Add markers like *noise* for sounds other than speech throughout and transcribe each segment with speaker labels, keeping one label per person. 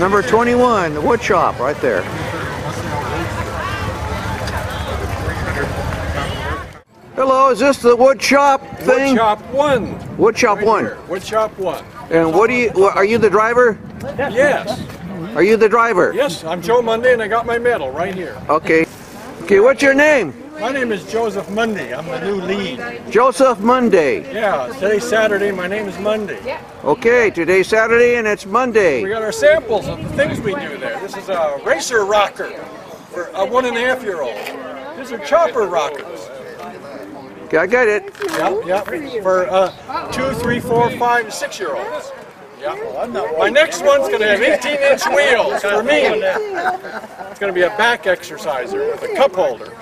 Speaker 1: Number 21, the wood shop, right there. Hello, is this the wood shop thing?
Speaker 2: Wood shop one.
Speaker 1: Wood shop
Speaker 2: right
Speaker 1: one.
Speaker 2: here. Wood shop one.
Speaker 1: And what do you? Are you the driver?
Speaker 2: Yes.
Speaker 1: Are you the driver?
Speaker 2: Yes, I'm Joe Monday and I got my medal right here.
Speaker 1: Okay. Okay. What's your name?
Speaker 2: My name is Joseph Monday. I'm the new lead.
Speaker 1: Joseph Monday.
Speaker 2: Yeah, today's Saturday. My name is Monday.
Speaker 1: Okay. Today's Saturday and it's Monday.
Speaker 2: We got our samples of the things we do there. This is a racer rocker for a one and a half year old. These are chopper rockers.
Speaker 1: Okay, I got it.
Speaker 2: Yep, yep. For uh, two, three, four, five, six year olds. Yep. My next one's going to have 18 inch wheels for me. It's going to be a back exerciser with a cup holder.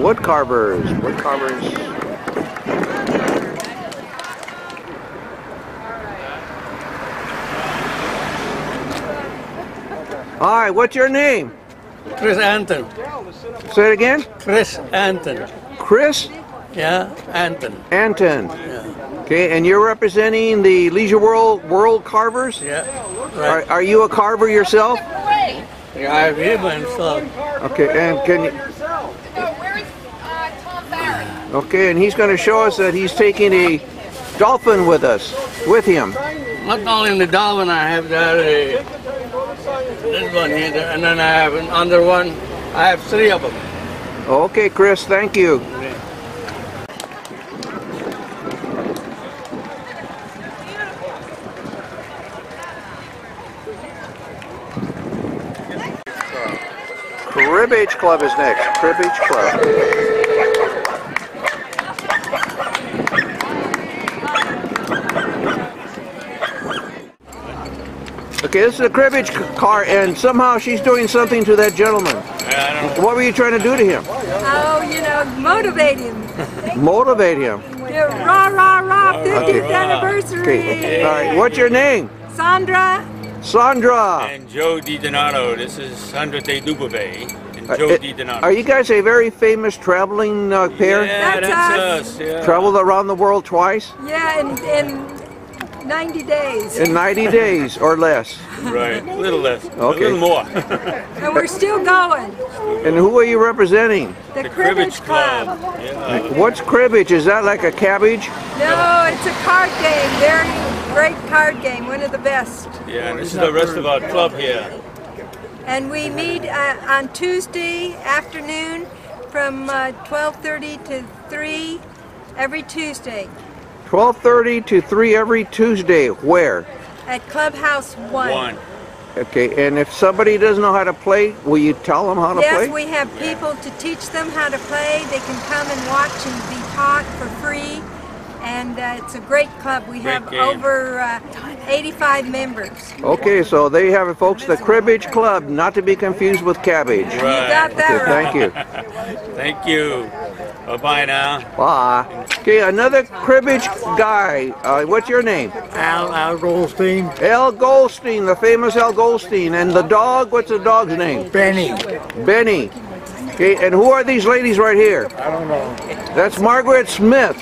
Speaker 1: Wood carvers. Wood carvers. All right. What's your name?
Speaker 3: Chris Anton.
Speaker 1: Say it again.
Speaker 3: Chris Anton.
Speaker 1: Chris
Speaker 3: Yeah, Anton.
Speaker 1: Anton.
Speaker 3: Yeah.
Speaker 1: Okay, and you're representing the Leisure World World Carvers.
Speaker 3: Yeah.
Speaker 1: Are,
Speaker 3: Right.
Speaker 1: are you a carver yourself?
Speaker 3: Yeah, I have him himself.
Speaker 1: Okay, and can you?
Speaker 4: Where is Tom Barry?
Speaker 1: Okay, and he's going to show us that he's taking a dolphin with us, with him.
Speaker 3: Not only the dolphin, I have the uh, this one here, and then I have another one. I have three of them.
Speaker 1: Okay, Chris, thank you. Cribbage Club is next. Cribbage Club. Okay, this is a cribbage car, and somehow she's doing something to that gentleman. Yeah, What were you trying to do to him?
Speaker 5: Oh, you know, motivate him.
Speaker 1: Motivate him.
Speaker 5: Yeah, rah, rah, rah, 50th anniversary.
Speaker 1: Okay. All right. What's your name?
Speaker 5: Sandra,
Speaker 1: Sandra.
Speaker 6: And Joe DiDonato. This is Sandra De Dubove and Joe
Speaker 1: uh,
Speaker 6: DiDonato.
Speaker 1: Are you guys a very famous traveling uh, pair?
Speaker 6: Yeah,
Speaker 5: That's
Speaker 6: that's,
Speaker 5: us.
Speaker 6: us. Yeah.
Speaker 1: Traveled around the world twice
Speaker 5: yeah, in, in 90 days.
Speaker 1: in 90 days or less.
Speaker 6: Right. A little less.
Speaker 1: Okay.
Speaker 6: A little more.
Speaker 5: And we're still going.
Speaker 1: And who are you representing?
Speaker 5: The,
Speaker 6: the
Speaker 5: Cribbage, Club.
Speaker 6: Yeah.
Speaker 1: What's cribbage? Is that like a cabbage?
Speaker 5: No, it's a card game. Very great card game. One of the best.
Speaker 6: Yeah. And this is the rest of our club here.
Speaker 5: And we meet uh, on Tuesday afternoon from uh, 12.30 to 3 every Tuesday
Speaker 1: 12:30 to 3 every Tuesday. Where?
Speaker 5: at Clubhouse 1.
Speaker 6: One.
Speaker 1: Okay. And if somebody doesn't know how to play, will you tell them how to
Speaker 5: Yes,
Speaker 1: play?
Speaker 5: Yes, we have people to teach them how to play. They can come and watch and be taught for free. And uh, it's a great club. We
Speaker 6: Great
Speaker 5: have
Speaker 6: game.
Speaker 5: over uh, 85 members.
Speaker 1: Okay, so there you have it, folks. The Cribbage Club, not to be confused with cabbage.
Speaker 5: You got that
Speaker 1: Okay,
Speaker 5: right.
Speaker 1: thank you.
Speaker 6: Thank you. Bye bye now.
Speaker 1: Bye. Okay, another cribbage guy. Uh, what's your name?
Speaker 3: Al, Al Goldstein.
Speaker 1: Al Goldstein, the famous Al Goldstein. And the dog, what's the dog's name?
Speaker 3: Benny.
Speaker 1: Benny. Okay, and who are these ladies right here?
Speaker 3: I don't know.
Speaker 1: That's Margaret Smith.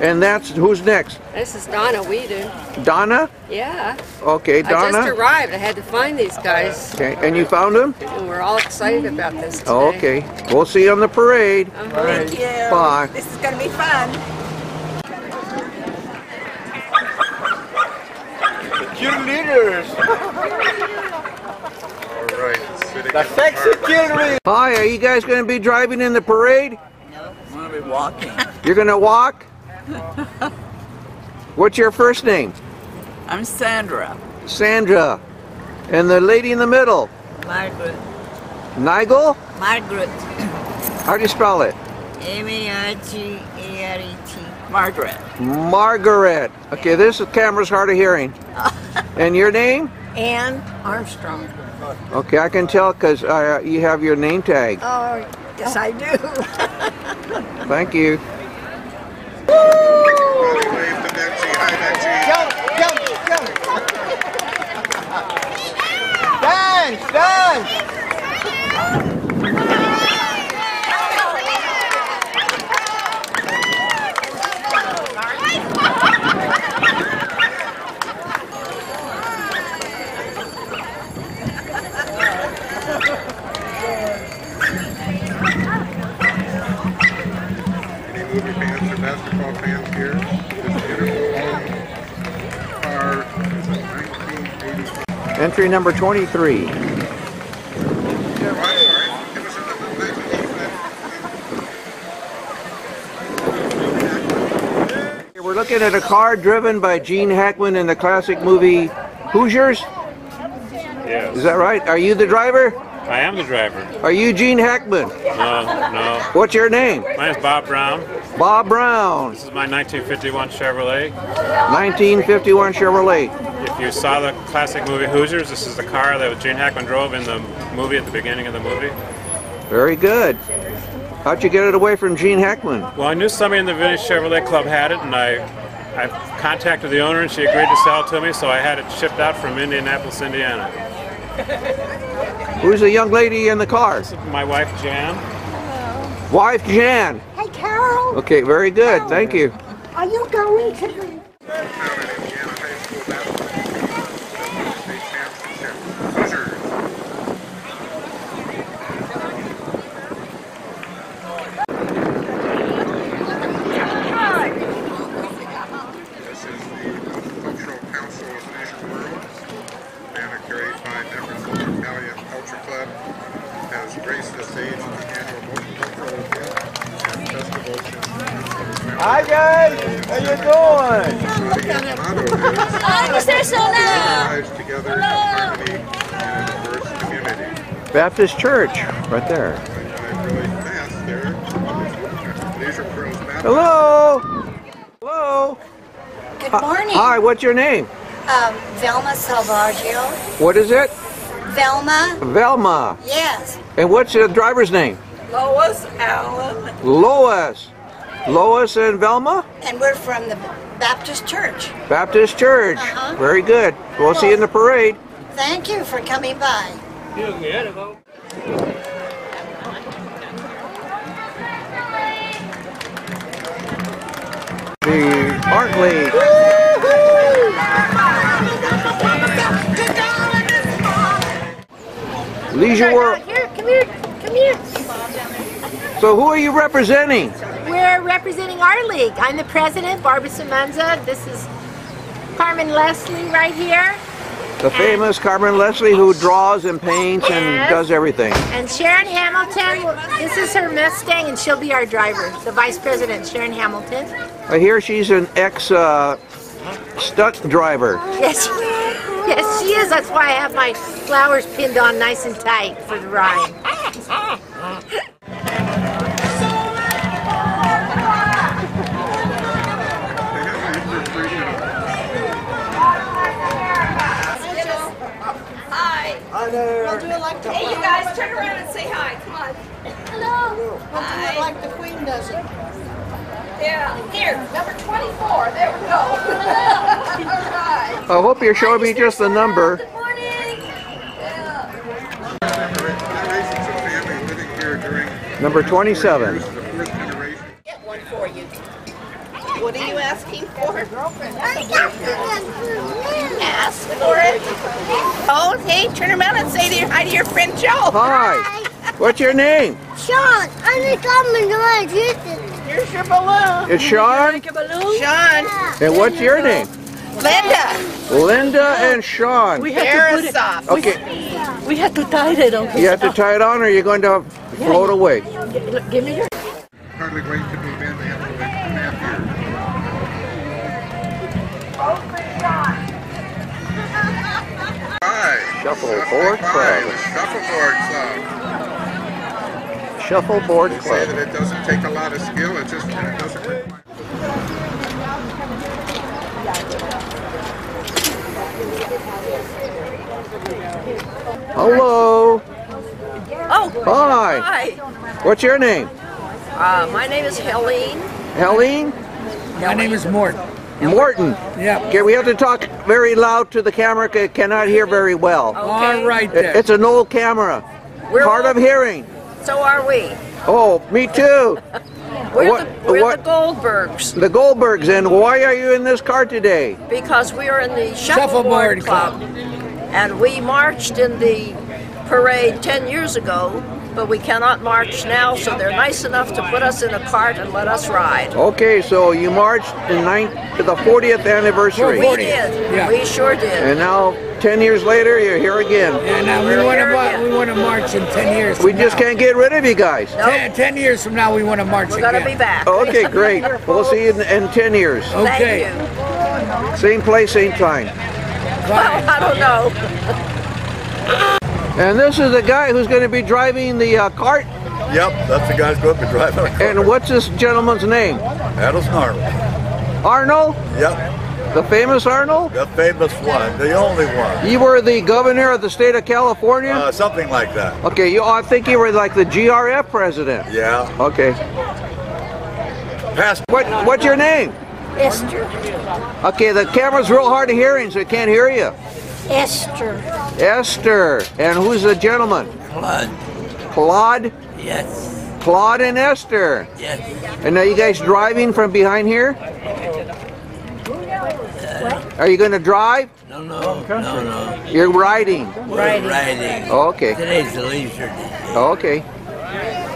Speaker 1: And that's who's next?
Speaker 7: This is Donna Weedon.
Speaker 1: Donna?
Speaker 7: Yeah.
Speaker 1: Okay, Donna.
Speaker 7: I just
Speaker 1: Donna.
Speaker 7: arrived. I had to find these guys.
Speaker 1: Okay, and you found them?
Speaker 7: And we're all excited about this today.
Speaker 1: Okay. We'll see you on the parade.
Speaker 5: Thank you.
Speaker 1: Bye.
Speaker 5: This is going to be fun.
Speaker 1: Cheerleaders. The sexy cheerleaders. Hi, are you guys going to be driving in the parade? No.
Speaker 8: I'm gonna be walking.
Speaker 1: You're going to walk? What's your first name?
Speaker 8: I'm Sandra.
Speaker 1: Sandra. And the lady in the middle?
Speaker 8: Margaret.
Speaker 1: Nigel?
Speaker 8: Margaret.
Speaker 1: How do you spell it?
Speaker 8: M-A-R-G-A-R-E-T. Margaret.
Speaker 1: Margaret. Okay, this camera's hard of hearing. *laughs* And your name?
Speaker 8: Ann Armstrong.
Speaker 1: Okay, I can tell because uh, you have your name tag.
Speaker 8: Oh, yes I do. *laughs*
Speaker 1: Thank you. Dance, dance. Entry number 23.
Speaker 9: Oh, I'm. It was in the 1985.
Speaker 1: We're looking at a car driven by Gene Hackman in the classic movie Hoosiers.
Speaker 6: Yes.
Speaker 1: Is that right? Are you the driver?
Speaker 6: I am the driver.
Speaker 1: Are you Gene Hackman?
Speaker 6: No, no.
Speaker 1: What's your name?
Speaker 6: My name's Bob Brown.
Speaker 1: Bob Brown,
Speaker 6: This is my 1951 Chevrolet.
Speaker 1: 1951 Chevrolet.
Speaker 6: If you saw the classic movie Hoosiers, this is the car that Gene Hackman drove in the movie at the beginning of the movie.
Speaker 1: Very good. How'd you get it away from Gene Hackman?
Speaker 6: Well, I knew somebody in the Vintage Chevrolet Club had it, and I, I contacted the owner, and she agreed to sell it to me, so I had it shipped out from Indianapolis, Indiana.
Speaker 1: Who's the young lady in the car?
Speaker 6: My wife Jan. Hello.
Speaker 1: Wife Jan.
Speaker 10: Hey, Carol,
Speaker 1: Okay, very good. Thank you.
Speaker 10: are you going to the
Speaker 9: Found at Indiana High School basketball. State championship. Hoosiers. This is the Cultural Council of Leisure World. Banner carried by members of the Italian Culture Club has graced the stage of the annual multicultural event and festival since
Speaker 1: Hi guys, how you doing?
Speaker 9: Hi, Mr. lives together in harmony in a diverse community.
Speaker 1: Baptist Church, right there.
Speaker 9: I really fast there. Leisure Pros Baptist.
Speaker 1: Hello. Hello.
Speaker 10: Good morning.
Speaker 1: Hi, what's your name?
Speaker 10: Um, Velma Salvaggio.
Speaker 1: What is it?
Speaker 10: Velma?
Speaker 1: Velma.
Speaker 10: Yes.
Speaker 1: And what's the driver's name?
Speaker 8: Lois Allen.
Speaker 1: Lois. Lois and Velma?
Speaker 10: And we're from the Baptist Church.
Speaker 1: Baptist Church.
Speaker 10: Uh-huh.
Speaker 1: Very good. We'll see you in the parade.
Speaker 10: Thank you for coming by.
Speaker 1: The Art League. Leisure World.
Speaker 11: Here, come here, come here.
Speaker 1: So who are you representing?
Speaker 11: We're representing our league. I'm the president, Barbara Simanza. This is Carmen Leslie right here.
Speaker 1: The famous Carmen Leslie who draws and paints and
Speaker 11: Yes.
Speaker 1: does everything.
Speaker 11: And Sharon Hamilton, this is her Mustang and she'll be our driver, the vice president, Sharon Hamilton.
Speaker 1: I hear she's an ex uh, stunt driver.
Speaker 11: Yes, yes she is. That's why I have my flowers pinned on nice and tight for the ride.
Speaker 4: Hi.
Speaker 1: Hi there.
Speaker 4: Hey, you guys, turn around and say hi. Come on. Hello. Hi.
Speaker 10: Like the Queen does it.
Speaker 4: Yeah. Here, number 24. There we go. *laughs* All right.
Speaker 1: I hope you're showing me just the number.
Speaker 4: Good morning. Yeah.
Speaker 9: Generations of family living here during
Speaker 1: Number 27.
Speaker 9: the fourth generation.
Speaker 8: Get one for you. What are you asking for? Ask for it. Oh, hey, turn around and say to your, hi to your friend Joe.
Speaker 1: Hi. What's your name?
Speaker 10: Sean, I'm the common noise.
Speaker 8: Here's your balloon.
Speaker 1: It's Sean.
Speaker 8: Sean,
Speaker 1: And what's your name?
Speaker 8: Linda,
Speaker 1: Linda and Sean.
Speaker 8: Airsoft.
Speaker 1: Okay,
Speaker 11: We have to tie it on.
Speaker 1: you have to tie it on or you're going to float away.
Speaker 11: Give me your.
Speaker 9: Hardly wait to move in. They have over two and a half years.
Speaker 1: Shuffleboard
Speaker 9: Hi,
Speaker 1: Club.
Speaker 9: Shuffleboard Club.
Speaker 1: Shuffleboard
Speaker 9: They say
Speaker 1: Club.
Speaker 9: that it doesn't take a lot of skill. It just it doesn't require.
Speaker 1: Hello.
Speaker 7: Oh,
Speaker 1: Hi.
Speaker 7: hi.
Speaker 1: What's your name?
Speaker 7: Uh, my name is Helene.
Speaker 1: Helene?
Speaker 12: My name is Morton.
Speaker 1: Morton.
Speaker 12: Yeah.
Speaker 1: Okay, we have to talk very loud to the camera. 'cause it cannot hear very well.
Speaker 12: All right
Speaker 1: It-
Speaker 12: then.
Speaker 1: It's an old camera.
Speaker 7: We're
Speaker 1: Hard of hearing.
Speaker 7: So are we.
Speaker 1: Oh, me too. *laughs*
Speaker 7: We're,
Speaker 1: What-
Speaker 7: the, we're
Speaker 1: what-
Speaker 7: the Goldbergs
Speaker 1: The Goldbergs. And why are you in this car today?
Speaker 7: because we are in the
Speaker 12: Shuffleboard
Speaker 7: Shuffleboard Club. And we marched in the parade 10 years ago, but we cannot march now, so they're nice enough to put us in a cart and let us ride.
Speaker 1: Okay, so you marched in nine, to the 40th anniversary.
Speaker 7: We did. Yeah. We sure did.
Speaker 1: And now, 10 years later, you're here again.
Speaker 12: And now we want to we want to march in 10 years.
Speaker 1: We just
Speaker 12: now.
Speaker 1: can't get rid of you guys.
Speaker 12: Ten, 10 years from now, we want to march
Speaker 7: We're
Speaker 12: again.
Speaker 7: gonna be back.
Speaker 1: Oh, okay, great. *laughs* We'll see you in, in 10 years.
Speaker 12: Okay.
Speaker 7: Thank you.
Speaker 1: Same place, same time.
Speaker 7: Well, I don't know. *laughs*
Speaker 1: And this is the guy who's going to be driving the uh, cart.
Speaker 13: Yep, that's the guy who's going to be driving a car.
Speaker 1: And what's this gentleman's name?
Speaker 13: Addison Arnold.
Speaker 1: Arnold?
Speaker 13: Yep,
Speaker 1: The famous Arnold?
Speaker 13: the famous one, the only one.
Speaker 1: You were the governor of the state of California?
Speaker 13: Uh, something like that.
Speaker 1: Okay, you, I think you were like the GRF president.
Speaker 13: Yeah.
Speaker 1: Okay.
Speaker 13: Past.
Speaker 1: What, what's your name?
Speaker 10: Esther.
Speaker 1: Okay, the camera's real hard of hearing, so I can't hear you.
Speaker 10: Esther.
Speaker 1: Esther. And who's the gentleman?
Speaker 12: Claude.
Speaker 1: Claude?
Speaker 12: Yes.
Speaker 1: Claude and Esther.
Speaker 12: Yes.
Speaker 1: And are you guys driving from behind here? Uh, are you going to drive?
Speaker 12: No, no, no, no.
Speaker 1: You're riding.
Speaker 12: We're riding.
Speaker 1: Okay.
Speaker 12: Today's the leisure day.
Speaker 1: Okay.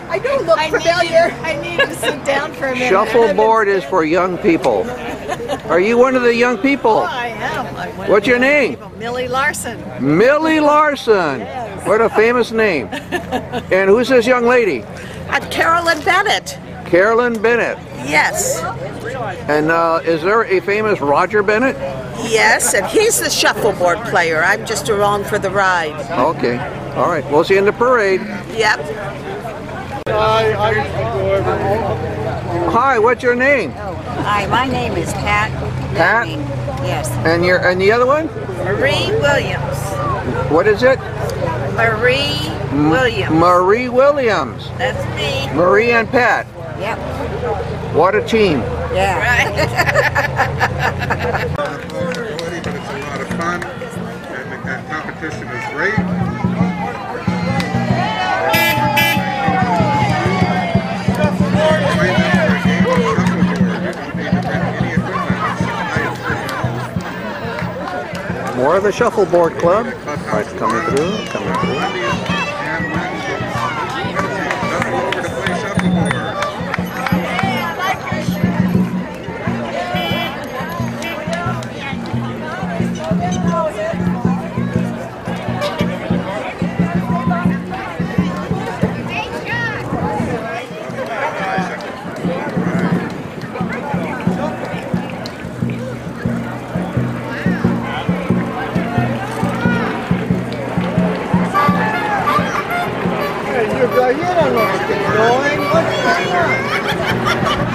Speaker 8: I don't look familiar. I need to sit down for a minute.
Speaker 1: Shuffleboard is for young people. Are you one of the young people?
Speaker 8: I am. I'm
Speaker 1: What's your name?
Speaker 8: people. Millie Larson.
Speaker 1: Millie Larson. What a famous name. *laughs* And who's this young lady?
Speaker 8: At Carolyn Bennett.
Speaker 1: Carolyn Bennett.
Speaker 8: Yes.
Speaker 1: And uh, is there a famous Roger Bennett?
Speaker 8: Yes, and he's the shuffleboard player. I'm just along for the ride.
Speaker 1: Okay. All right. We'll see you in the parade.
Speaker 8: Yep.
Speaker 1: Hi, what's your name?
Speaker 14: Oh, hi, my name is Pat.
Speaker 1: Pat?
Speaker 14: Downing. Yes.
Speaker 1: And your and the other one?
Speaker 8: Marie Williams.
Speaker 1: What is it?
Speaker 8: Marie
Speaker 1: M-
Speaker 8: Williams.
Speaker 1: Marie Williams.
Speaker 8: That's me.
Speaker 1: Marie and Pat.
Speaker 14: Yep.
Speaker 1: What a team.
Speaker 14: Yeah.
Speaker 9: Ability, *laughs* but it's a lot of fun, and the competition is great.
Speaker 1: More of the shuffleboard club. Coming through, coming through.
Speaker 15: going? What's going on?